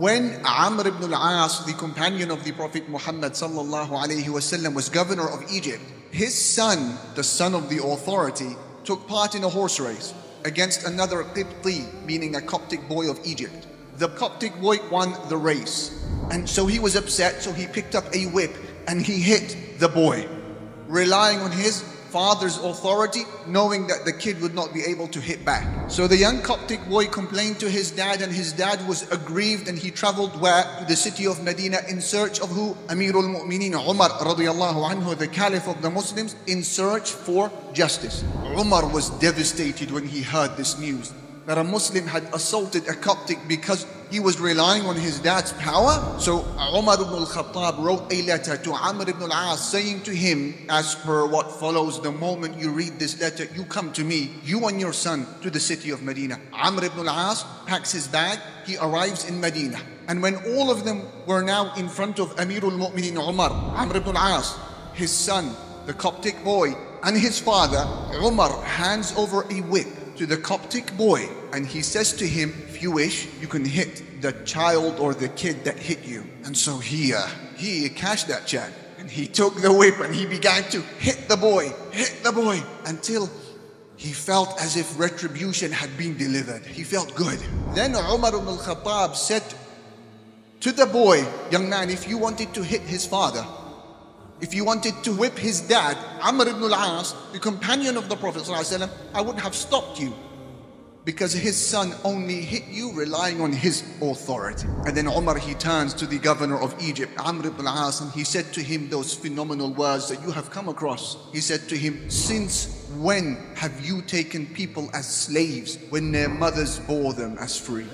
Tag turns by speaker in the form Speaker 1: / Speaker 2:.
Speaker 1: when Amr ibn al-As, the companion of the Prophet Muhammad sallallahu alaihi wasallam, was governor of Egypt, his son, the son of the authority, took part in a horse race against another Qibti, meaning a Coptic boy of Egypt. The Coptic boy won the race. And so he was upset, so he picked up a whip and he hit the boy, relying on his father's authority, knowing that the kid would not be able to hit back. So the young Coptic boy complained to his dad, and his dad was aggrieved, and he traveled where? To the city of Medina in search of who? Amirul Mu'mineen Umar radiallahu anhu, the caliph of the Muslims, in search for justice. Umar was devastated when he heard this news that a Muslim had assaulted a Coptic because he was relying on his dad's power. So Umar ibn al-Khattab wrote a letter to Amr ibn al-As saying to him, as per what follows, the moment you read this letter, you come to me, you and your son, to the city of Medina. Amr ibn al-As packs his bag, he arrives in Medina. And when all of them were now in front of Amirul Mu'mineen Umar, Amr ibn al-As, his son, the Coptic boy, and his father, Umar hands over a whip to the Coptic boy and he says to him, if you wish, you can hit the child or the kid that hit you. And so he, uh, he cashed that check and he took the whip and he began to hit the boy, hit the boy until he felt as if retribution had been delivered. He felt good. Then Umar ibn al-Khattab said to the boy, young man, if you wanted to hit his father, if you wanted to whip his dad, Amr ibn al-As, the companion of the Prophet I wouldn't have stopped you. Because his son only hit you relying on his authority. And then Umar, he turns to the governor of Egypt, Amr ibn al-As, and he said to him those phenomenal words that you have come across. He said to him, since when have you taken people as slaves when their mothers bore them as free?